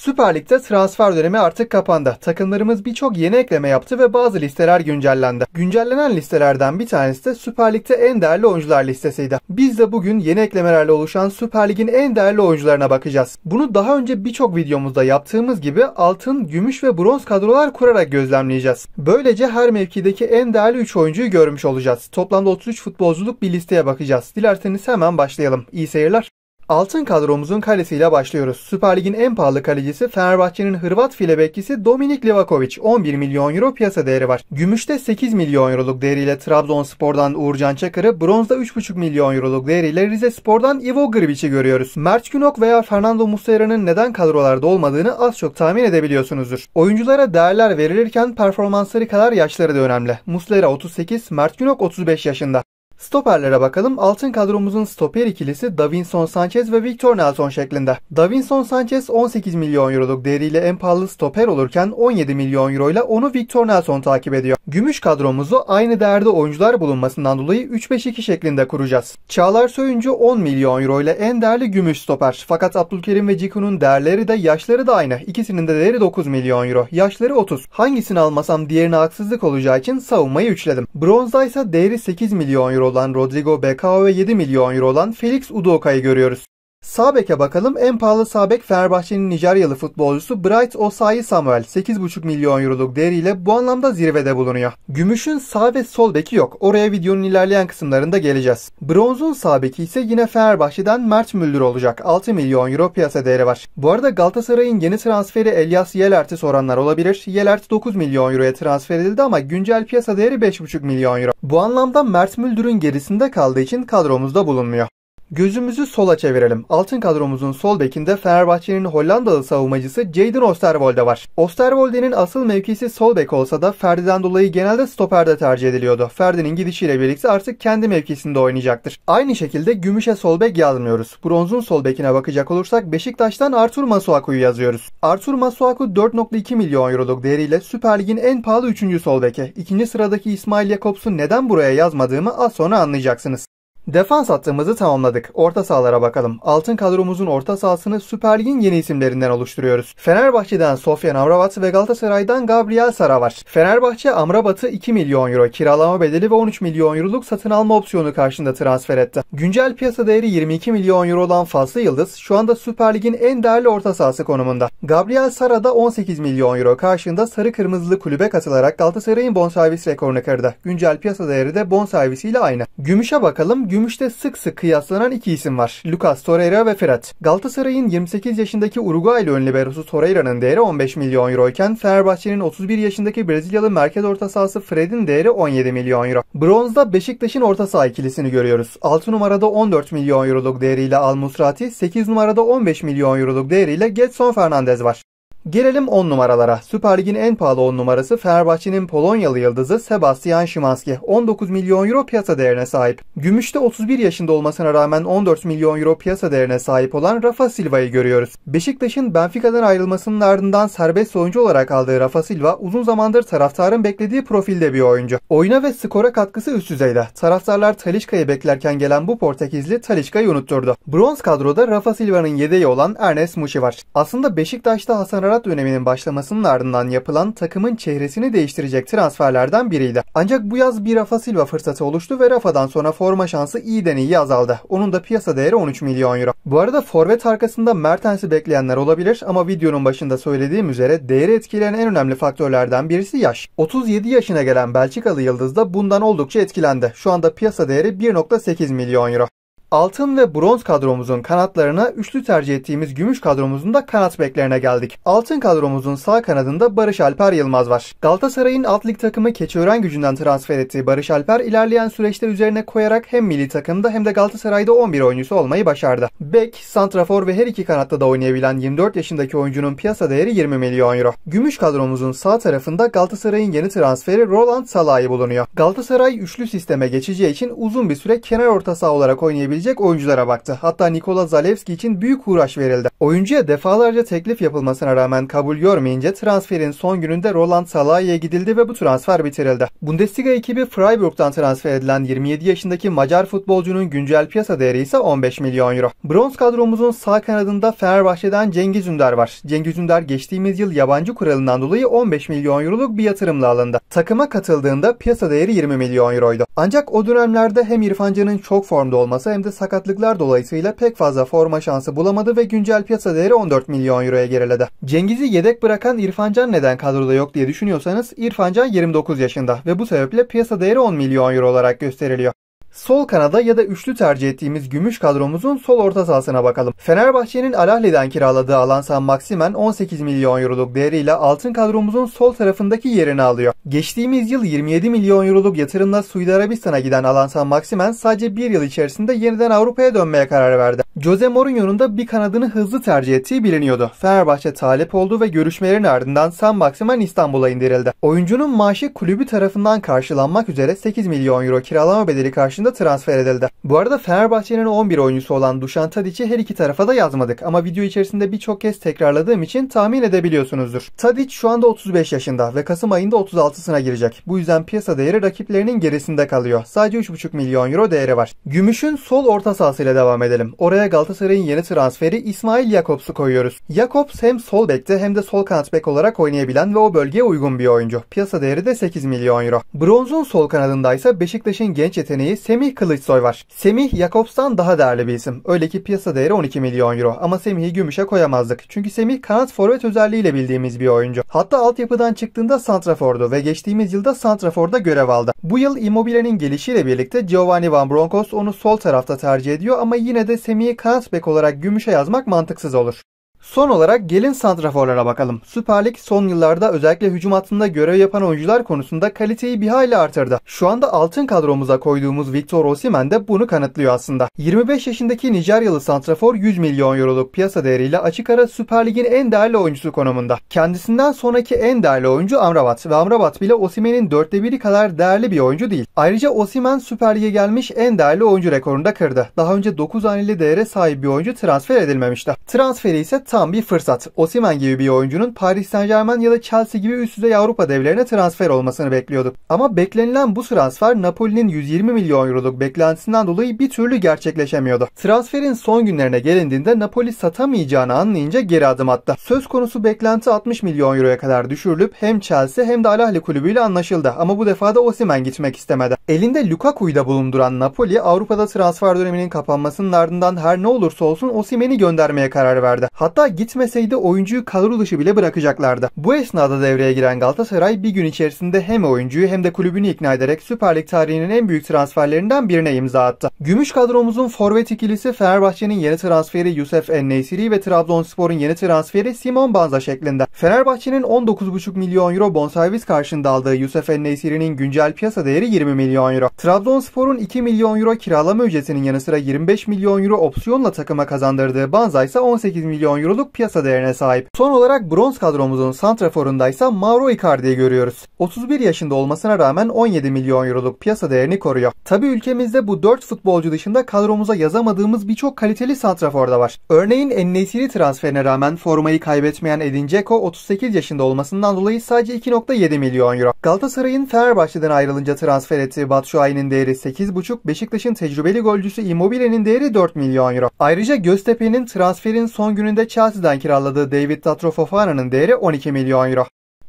Süper Lig'de transfer dönemi artık kapandı. Takımlarımız birçok yeni ekleme yaptı ve bazı listeler güncellendi. Güncellenen listelerden bir tanesi de Süper Lig'de en değerli oyuncular listesiydi. Biz de bugün yeni eklemelerle oluşan Süper Lig'in en değerli oyuncularına bakacağız. Bunu daha önce birçok videomuzda yaptığımız gibi altın, gümüş ve bronz kadrolar kurarak gözlemleyeceğiz. Böylece her mevkideki en değerli 3 oyuncuyu görmüş olacağız. Toplamda 33 futbolculuk bir listeye bakacağız. Dilerseniz hemen başlayalım. İyi seyirler. Altın kadromuzun kalesiyle başlıyoruz. Süper Lig'in en pahalı kalecisi Fenerbahçe'nin Hırvat file bekçisi Dominik Livakovic. 11 milyon euro piyasa değeri var. Gümüşte 8 milyon euroluk değeriyle Trabzonspor'dan Uğurcan Çakır'ı, bronzda 3,5 milyon euroluk değeriyle Rize Spor'dan Ivo Grbić'i görüyoruz. Mert Günok veya Fernando Muslera'nın neden kadrolarda olmadığını az çok tahmin edebiliyorsunuzdur. Oyunculara değerler verilirken performansları kadar yaşları da önemli. Muslera 38, Mert Günok 35 yaşında. Stoperlere bakalım. Altın kadromuzun stoper ikilisi Davinson Sanchez ve Victor Nelson şeklinde. Davinson Sanchez 18 milyon euroluk değeriyle en pahalı stoper olurken 17 milyon euro ile onu Victor Nelson takip ediyor. Gümüş kadromuzu aynı değerde oyuncular bulunmasından dolayı 3-5-2 şeklinde kuracağız. Çağlar Soyuncu 10 milyon euro ile en değerli gümüş stoper. Fakat Abdülkerim ve Ciku'nun değerleri de yaşları da aynı. İkisinin de değeri 9 milyon euro. Yaşları 30. Hangisini almasam diğerine haksızlık olacağı için savunmayı üçledim. Bronzda ise değeri 8 milyon euro olan Rodrigo Becao ve 7 milyon euro olan Felix Udoka'yı görüyoruz. Sağ beke bakalım. En pahalı sağ bek Fenerbahçe'nin Nijeryalı futbolcusu Bright Osayi Samuel. 8,5 milyon euroluk değeriyle bu anlamda zirvede bulunuyor. Gümüş'ün sağ ve sol beki yok. Oraya videonun ilerleyen kısımlarında geleceğiz. Bronzun sağ ise yine Fenerbahçe'den Mert Müldür olacak. 6 milyon euro piyasa değeri var. Bu arada Galatasaray'ın yeni transferi Elias Yelert'i soranlar olabilir. Yelert 9 milyon euroya transfer edildi ama güncel piyasa değeri 5,5 milyon euro. Bu anlamda Mert Müldür'ün gerisinde kaldığı için kadromuzda bulunmuyor. Gözümüzü sola çevirelim. Altın kadromuzun sol bekinde Fenerbahçe'nin Hollandalı savunmacısı Jadon Osterwolde var. Osterwolde'nin asıl mevkisi sol bek olsa da Ferdi'den dolayı genelde stoperde tercih ediliyordu. Ferdi'nin gidişiyle birlikte artık kendi mevkisinde oynayacaktır. Aynı şekilde Gümüş'e sol bek yazmıyoruz. Bronzun sol bekine bakacak olursak Beşiktaş'tan Artur Masuaku'yu yazıyoruz. Artur Masuaku 4.2 milyon euroluk değeriyle Süper Lig'in en pahalı 3. sol beki. İkinci sıradaki İsmail Jakobs'u neden buraya yazmadığımı az sonra anlayacaksınız. Defans hattımızı tamamladık. Orta sahalara bakalım. Altın kadromuzun orta sahasını Süper Lig'in yeni isimlerinden oluşturuyoruz. Fenerbahçe'den Sofyan Amrabat ve Galatasaray'dan Gabriel Sara var. Fenerbahçe Amrabat'ı 2 milyon euro kiralama bedeli ve 13 milyon euroluk satın alma opsiyonu karşında transfer etti. Güncel piyasa değeri 22 milyon euro olan Faslı Yıldız şu anda Süper Lig'in en değerli orta sahası konumunda. Gabriel Sara da 18 milyon euro karşında sarı kırmızılı kulübe katılarak Galatasaray'ın bonservis rekorunu kırdı. Güncel piyasa değeri de bonservisiyle aynı. Gümüş'e bakalım. Gümüş'te sık sık kıyaslanan iki isim var. Lucas Torreira ve Fred. Galatasaray'ın 28 yaşındaki Uruguaylı ön liberosu Torreira'nın değeri 15 milyon euro iken Fenerbahçe'nin 31 yaşındaki Brezilyalı merkez orta sahası Fred'in değeri 17 milyon euro. Bronzda Beşiktaş'ın orta saha ikilisini görüyoruz. 6 numarada 14 milyon euroluk değeriyle Al Musrati, 8 numarada 15 milyon euroluk değeriyle Getson Fernandez var. Gelelim 10 numaralara. Süper Lig'in en pahalı 10 numarası Fenerbahçe'nin Polonyalı yıldızı Sebastian Szymanski. 19 milyon euro piyasa değerine sahip. Gümüşte 31 yaşında olmasına rağmen 14 milyon euro piyasa değerine sahip olan Rafa Silva'yı görüyoruz. Beşiktaş'ın Benfica'dan ayrılmasının ardından serbest oyuncu olarak aldığı Rafa Silva uzun zamandır taraftarın beklediği profilde bir oyuncu. Oyuna ve skora katkısı üst düzeyde. Taraftarlar Talişka'yı beklerken gelen bu Portekizli Talişka'yı unutturdu. Bronz kadroda Rafa Silva'nın yedeği olan Ernest Muçi var. Aslında Beşiktaş'ta Hasan Arat döneminin başlamasının ardından yapılan takımın çehresini değiştirecek transferlerden biriydi. Ancak bu yaz bir Rafa Silva fırsatı oluştu ve Rafa'dan sonra forma şansı iyi azaldı. Onun da piyasa değeri 13 milyon euro. Bu arada forvet arkasında Mertens'i bekleyenler olabilir ama videonun başında söylediğim üzere değeri etkileyen en önemli faktörlerden birisi yaş. 37 yaşına gelen Belçikalı yıldız da bundan oldukça etkilendi. Şu anda piyasa değeri 1.8 milyon euro. Altın ve bronz kadromuzun kanatlarına üçlü tercih ettiğimiz gümüş kadromuzun da kanat beklerine geldik. Altın kadromuzun sağ kanadında Barış Alper Yılmaz var. Galatasaray'ın alt lig takımı Keçiören gücünden transfer ettiği Barış Alper ilerleyen süreçte üzerine koyarak hem milli takımda hem de Galatasaray'da 11 oyuncusu olmayı başardı. Bek, santrafor ve her iki kanatta da oynayabilen 24 yaşındaki oyuncunun piyasa değeri 20 milyon euro. Gümüş kadromuzun sağ tarafında Galatasaray'ın yeni transferi Roland Salah'ı bulunuyor. Galatasaray üçlü sisteme geçeceği için uzun bir süre kenar orta saha olarak oynayabilecek olabilecek oyunculara baktı. Hatta Nikola Zalewski için büyük uğraş verildi. Oyuncuya defalarca teklif yapılmasına rağmen kabul görmeyince transferin son gününde Roland Salahi'ye gidildi ve bu transfer bitirildi. Bundesliga ekibi Freiburg'dan transfer edilen 27 yaşındaki Macar futbolcunun güncel piyasa değeri ise 15 milyon euro. Bronz kadromuzun sağ kanadında Fenerbahçe'den Cengiz Ünder var. Cengiz Ünder geçtiğimiz yıl yabancı kuralından dolayı 15 milyon euroluk bir yatırımla alındı. Takıma katıldığında piyasa değeri 20 milyon euroydu. Ancak o dönemlerde hem İrfan çok formda olması hem de sakatlıklar dolayısıyla pek fazla forma şansı bulamadı ve güncel piyasa değeri 14 milyon euroya geriledi. Cengiz'i yedek bırakan İrfan Can neden kadroda yok diye düşünüyorsanız İrfan Can 29 yaşında ve bu sebeple piyasa değeri 10 milyon euro olarak gösteriliyor. Sol kanada ya da üçlü tercih ettiğimiz gümüş kadromuzun sol orta sahasına bakalım. Fenerbahçe'nin Alahli'den kiraladığı Alan San Maximen 18 milyon euroluk değeriyle altın kadromuzun sol tarafındaki yerini alıyor. Geçtiğimiz yıl 27 milyon euroluk yatırımla Suudi Arabistan'a giden Alan San Maximen sadece bir yıl içerisinde yeniden Avrupa'ya dönmeye karar verdi. Jose Mourinho'nun da bir kanadını hızlı tercih ettiği biliniyordu. Fenerbahçe talep oldu ve görüşmelerin ardından San Maximen İstanbul'a indirildi. Oyuncunun maaşı kulübü tarafından karşılanmak üzere 8 milyon euro kiralama bedeli karşılığında transfer edildi. Bu arada Fenerbahçe'nin 11 oyuncusu olan Dušan Tadic'i her iki tarafa da yazmadık ama video içerisinde birçok kez tekrarladığım için tahmin edebiliyorsunuzdur. Tadic şu anda 35 yaşında ve Kasım ayında 36'sına girecek. Bu yüzden piyasa değeri rakiplerinin gerisinde kalıyor. Sadece 3,5 milyon euro değeri var. Gümüş'ün sol orta sahasıyla devam edelim. Oraya Galatasaray'ın yeni transferi İsmail Jakobs'u koyuyoruz. Jakobs hem sol bekte hem de sol kanat bek olarak oynayabilen ve o bölgeye uygun bir oyuncu. Piyasa değeri de 8 milyon euro. Bronzun sol kanadında ise Beşiktaş'ın genç yeteneği Semih Kılıçsoy var. Semih Jakobs'tan daha değerli bir isim. Öyle ki piyasa değeri 12 milyon euro ama Semih'i gümüşe koyamazdık. Çünkü Semih kanat forvet özelliğiyle bildiğimiz bir oyuncu. Hatta altyapıdan çıktığında santrafordu ve geçtiğimiz yılda santraforda görev aldı. Bu yıl Immobile'nin gelişiyle birlikte Giovanni Van Bronckhorst onu sol tarafta tercih ediyor ama yine de Semih'i kanat bek olarak gümüşe yazmak mantıksız olur. Son olarak gelin santraforlara bakalım. Süper Lig son yıllarda özellikle hücum hattında görev yapan oyuncular konusunda kaliteyi bir hayli artırdı. Şu anda altın kadromuza koyduğumuz Victor Osimhen de bunu kanıtlıyor aslında. 25 yaşındaki Nijeryalı santrafor 100 milyon euroluk piyasa değeriyle açık ara Süper Lig'in en değerli oyuncusu konumunda. Kendisinden sonraki en değerli oyuncu Amrabat ve Amrabat bile Osimhen'in dörtte biri kadar değerli bir oyuncu değil. Ayrıca Osimhen Süper Lig'e gelmiş en değerli oyuncu rekorunu da kırdı. Daha önce 9 haneli değere sahip bir oyuncu transfer edilmemişti. Transferi ise tam bir fırsat. Osimhen gibi bir oyuncunun Paris Saint Germain ya da Chelsea gibi üst düzey Avrupa devlerine transfer olmasını bekliyorduk. Ama beklenilen bu transfer Napoli'nin 120 milyon euroluk beklentisinden dolayı bir türlü gerçekleşemiyordu. Transferin son günlerine gelindiğinde Napoli satamayacağını anlayınca geri adım attı. Söz konusu beklenti 60 milyon euroya kadar düşürülüp hem Chelsea hem de Al Ahly kulübüyle anlaşıldı. Ama bu defa da Osimhen gitmek istemedi. Elinde Lukaku'yu da bulunduran Napoli Avrupa'da transfer döneminin kapanmasının ardından her ne olursa olsun Osimhen'i göndermeye karar verdi. Hatta gitmeseydi oyuncuyu kadro dışı bile bırakacaklardı. Bu esnada devreye giren Galatasaray bir gün içerisinde hem oyuncuyu hem de kulübünü ikna ederek Süper Lig tarihinin en büyük transferlerinden birine imza attı. Gümüş kadromuzun forvet ikilisi Fenerbahçe'nin yeni transferi Yusuf En-Nesyri ve Trabzonspor'un yeni transferi Simon Banza şeklinde. Fenerbahçe'nin 19,5 milyon euro bonservis karşında aldığı Yusuf En-Nesyri'nin güncel piyasa değeri 20 milyon euro. Trabzonspor'un 2 milyon euro kiralama ücretinin yanı sıra 25 milyon euro opsiyonla takıma kazandırdığı Banza ise 18 milyon euroluk piyasa değerine sahip. Son olarak bronz kadromuzun santraforunda ise Mauro Icardi'yi görüyoruz. 31 yaşında olmasına rağmen 17 milyon euroluk piyasa değerini koruyor. Tabi ülkemizde bu 4 futbolcu dışında kadromuza yazamadığımız birçok kaliteli santrafor da var. Örneğin Ennesiri transferine rağmen formayı kaybetmeyen Edin Dzeko 38 yaşında olmasından dolayı sadece 2.7 milyon euro. Galatasaray'ın Fenerbahçe'den ayrılınca transfer ettiği Batshuayi'nin değeri 8.5, Beşiktaş'ın tecrübeli golcüsü Immobile'nin değeri 4 milyon euro. Ayrıca Göztepe'nin transferin son gününde Chelsea'den kiraladığı David Datro Fofana'nın değeri 12 milyon euro.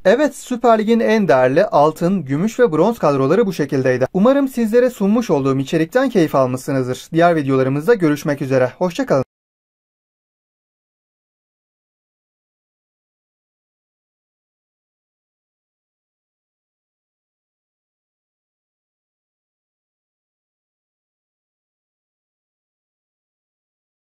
Evet Süper Lig'in en değerli altın, gümüş ve bronz kadroları bu şekildeydi. Umarım sizlere sunmuş olduğum içerikten keyif almışsınızdır. Diğer videolarımızda görüşmek üzere. Hoşçakalın.